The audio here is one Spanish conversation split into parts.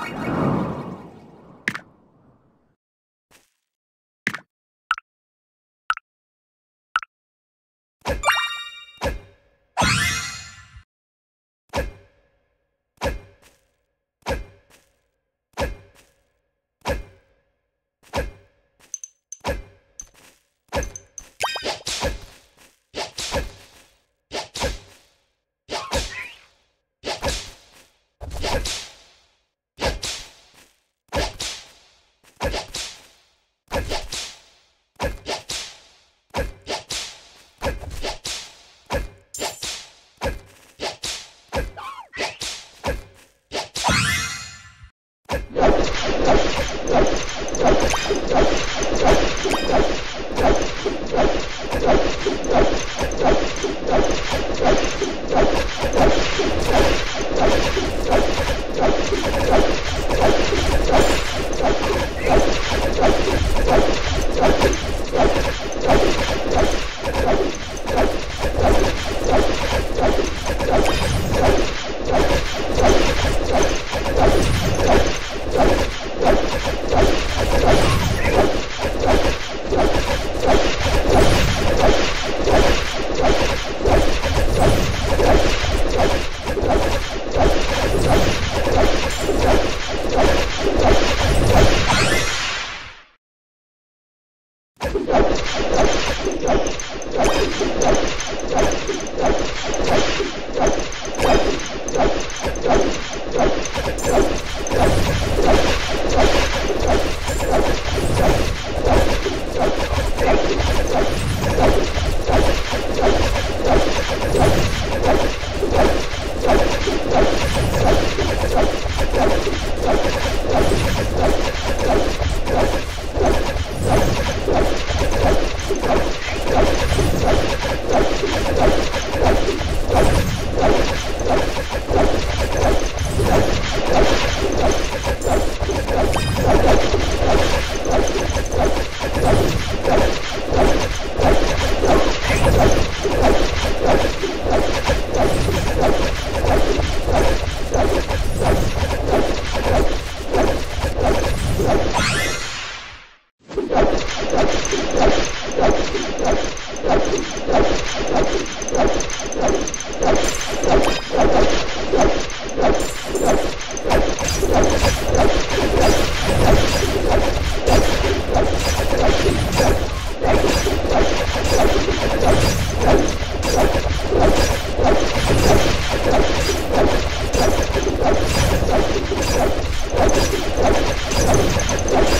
Bye. Let's go.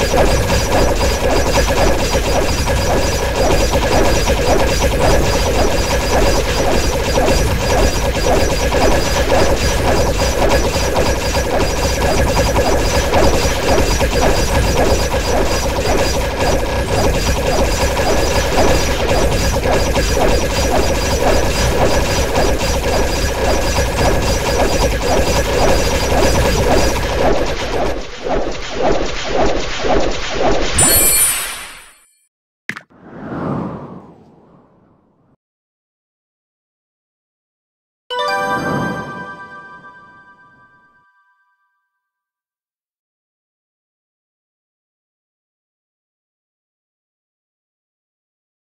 Thank you.